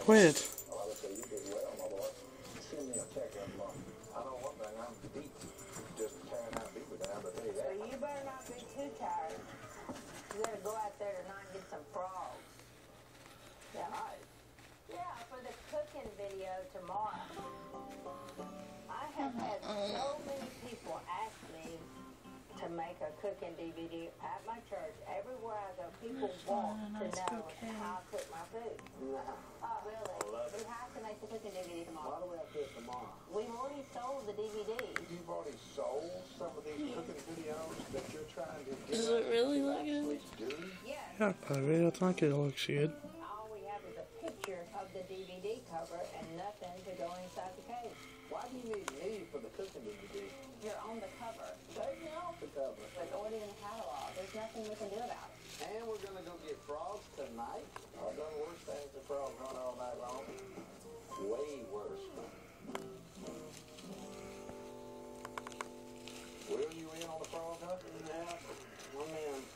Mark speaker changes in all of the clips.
Speaker 1: Quit.
Speaker 2: Tomorrow. I have had so many to make a cooking DVD at my church. Everywhere I go, people want to know
Speaker 1: okay.
Speaker 2: how I cook my food. Oh, really? We have to make the cooking DVD tomorrow.
Speaker 3: Why do we have to do it tomorrow?
Speaker 2: We've already sold the DVD.
Speaker 3: You've already sold some of these cooking videos that you're trying to get
Speaker 1: Does it really look good?
Speaker 3: do.
Speaker 2: Yes.
Speaker 1: Yeah, baby, I think it looks good.
Speaker 2: All we have is a picture of the DVD cover and nothing to go inside the case.
Speaker 3: Why do you need me for the cooking DVD?
Speaker 2: You're on the cover.
Speaker 3: Take me off the cover.
Speaker 2: It's already in the catalog. There's nothing we can do about it.
Speaker 3: And we're gonna go get frogs tonight. I've done worse things than frogs run all night long. Way worse. Will you in on the frog hunt? Yeah, I'm in.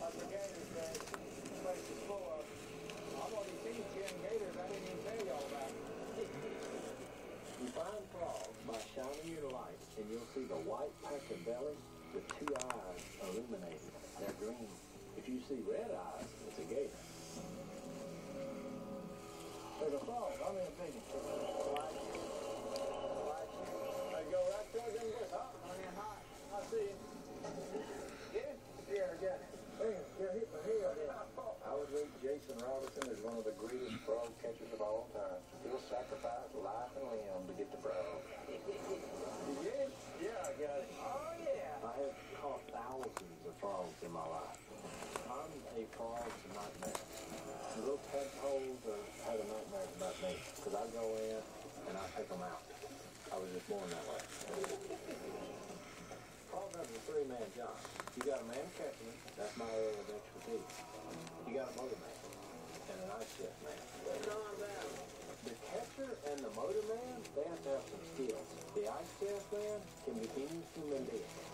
Speaker 3: Like the gators say, this place is full of. I've already seen ten gators I didn't even tell y'all about. You find frogs by shining your light, and you'll see the patch of belly with two eyes illuminated. They're green. If you see red eyes, it's a gator. There's a frog. I'm in a like, I go right there, then this. Oh, I'm in hot. I see it. Yeah? Yeah, I got it. Man, you're hit my head there. I would rate Jase Robertson as one of the greatest frog catchers of all time. He'll sacrifice life and limb to get the frog. You did? Yeah, I got it. Oh, yeah. I have caught thousands of frogs in my life. I'm a frog nightmare. Little tadpoles are, a nightmare about me because I go in and I take them out. I was just born that way. Hunting is a three-man job. You got a man catching. That's my area of expertise. You got a motor man and an ice chest man. The catcher and the motor man, they have to have some skills. The ice chest man can be any human being.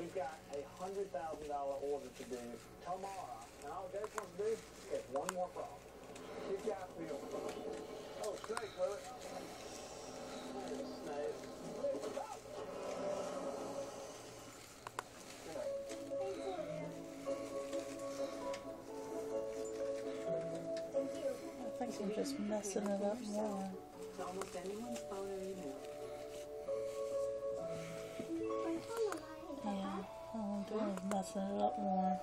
Speaker 3: We've got a hundred thousand dollar order to do tomorrow. Now, all Jake wants to do is one more frog. Keep your eye peeled. Oh, snake, will it? There's a snake.
Speaker 1: I think I'm just messing it up more.
Speaker 2: To almost anyone's phone or email.
Speaker 1: Yeah, all I'm doing is messing it up more.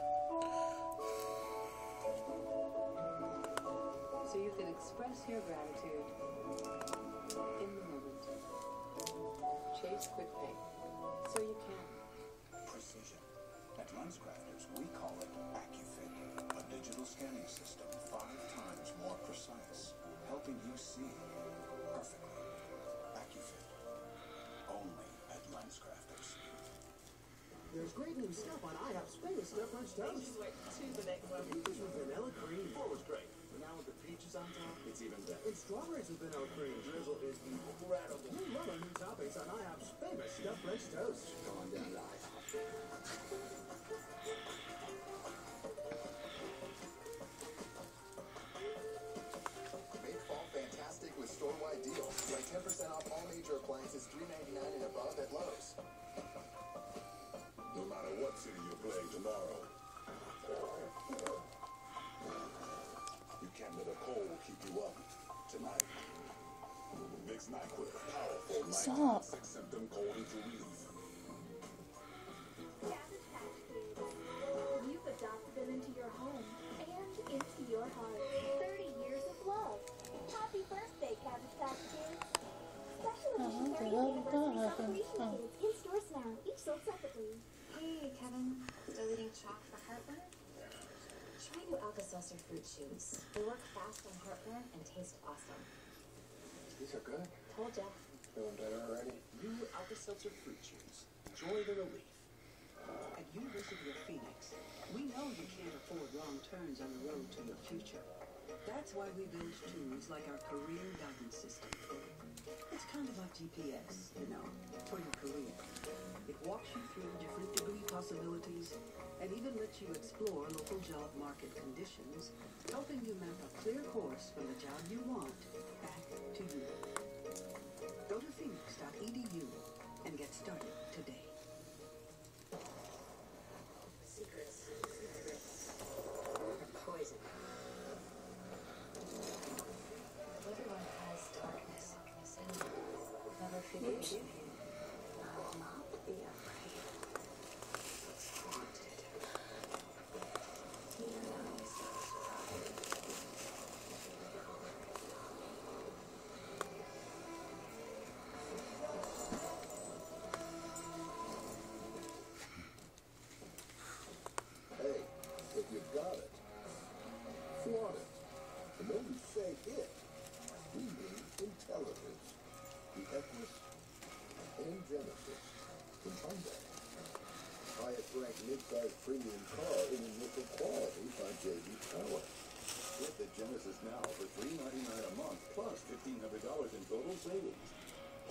Speaker 4: so you can express your gratitude in the moment. Chase Quick Pay, so you can.
Speaker 5: Precision. At LensCrafters, we call it AccuFit, a digital scanning system five times more precise, helping you see
Speaker 6: great new stuff on IHOP's famous stuffed French toast. Peaches with vanilla cream.
Speaker 3: Before was great, but now with the peaches on top, it's even better.
Speaker 6: And strawberries with vanilla cream.
Speaker 3: Drizzle is incredible.
Speaker 6: We love our new toppings on IHOP's famous stuffed French toast.
Speaker 5: You're playing tomorrow, you can't let a cold keep you up tonight. Vicks NyQuil, powerful
Speaker 1: Stop.
Speaker 5: six-symptom cold and relief.
Speaker 7: You've adopted them into your home and into your heart. 30 years of love. Happy birthday, Cabbage Patch Kids. Special
Speaker 1: Oh,
Speaker 7: edition
Speaker 1: okay,
Speaker 7: 30th
Speaker 1: that- that
Speaker 7: anniversary celebration
Speaker 1: Oh.
Speaker 7: kits in stores now, each sold separately.
Speaker 8: Hey, Kevin. Still eating chalk for heartburn? Try new Alka-Seltzer fruit chews. They work fast on heartburn and taste awesome.
Speaker 3: These are good.
Speaker 8: Told ya.
Speaker 3: Feeling better already?
Speaker 9: New Alka-Seltzer fruit chews. Enjoy the relief. At University of Phoenix, we know you can't afford wrong turns on the road to your future. That's why we build tools like our career guidance system. It's kind of like GPS, you know, for your career. It walks you through different degree possibilities and even lets you explore local job market conditions, helping you map a clear course from the job you want back to you. Go to phoenix.edu and get started today.
Speaker 5: Genesis from Hyundai. Highest ranked midsize premium car in initial quality by J.D. Power. Get the Genesis now for $399 a month plus $1,500 in total savings.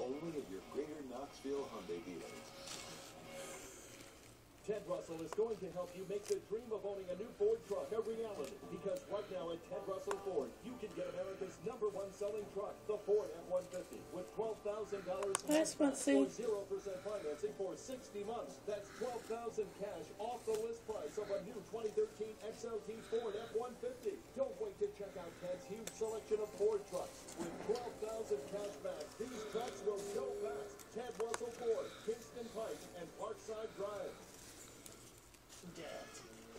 Speaker 5: Only at your Greater Knoxville Hyundai dealers.
Speaker 7: Ted Russell is going to help you make the dream of owning a new Ford truck a reality. Because right now at Ted Russell Ford, you can get America's number one selling truck, the Ford F-150, with $12,000
Speaker 10: Nice one, see?
Speaker 7: 0% financing for 60 months. That's 12000 cash off the list price of a new 2013 XLT Ford F-150. Don't wait to check out Ted's huge selection of Ford trucks. With 12000 cash back, these trucks will go fast. Ted Russell Ford, Kingston Pike, and Parkside Drive.
Speaker 3: Dad,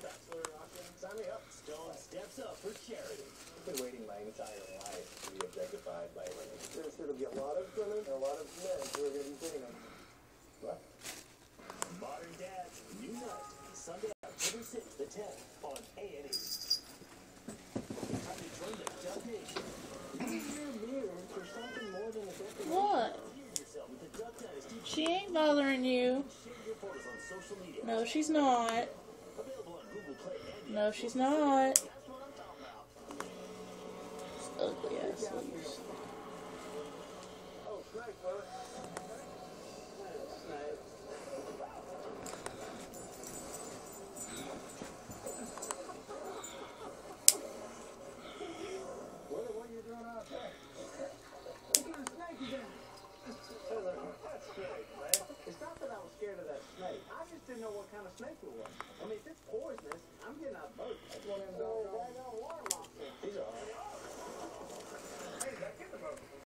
Speaker 3: bachelor rocking. Sign me up.
Speaker 9: Stone steps up for charity.
Speaker 3: I've been waiting my entire life to be objectified by women. There's going to be a lot of and a lot of men who are going to be hitting them. What?
Speaker 9: Modern Dads Unite. Sunday, October 6th at 10 on A&E. Time to join the Duck Nation.
Speaker 3: You're mirrored for something more than a decade.
Speaker 10: What?
Speaker 9: Amuse yourself with the Duck Dynasty.
Speaker 10: She ain't bothering you.
Speaker 9: Share your photos on social media.
Speaker 10: No, she's not.
Speaker 9: Available on Google Play and the
Speaker 10: No, she's not.
Speaker 9: That's what I'm talking about.
Speaker 10: Ugly ass leaves.
Speaker 3: Snipe, brother. Snipe.